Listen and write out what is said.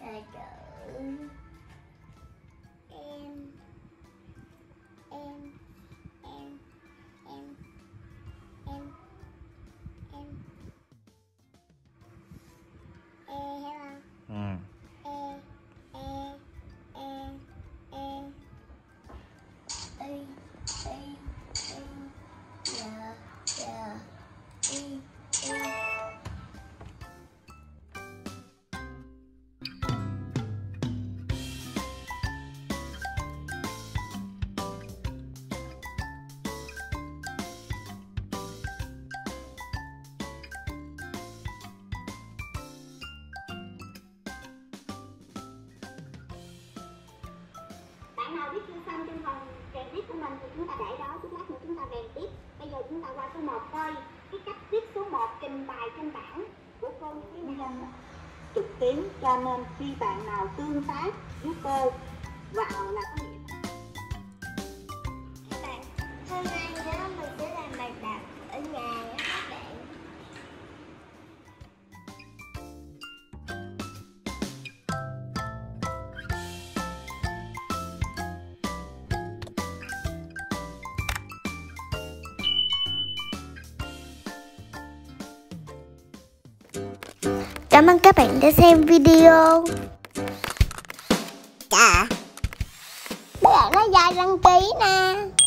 There hello. Yeah, bài viết chưa xong trên phần rèn viết của mình thì chúng ta để đó chút lát nữa chúng ta rèn tiếp bây giờ chúng ta qua số 1 coi cái cách viết số 1 trình bày trên bảng của cô như thế nào dạ. trực tuyến cho nên khi bạn nào tương tác với cô và là có Cảm ơn các bạn đã xem video. Dạ. Các bạn nó ra đăng ký nè.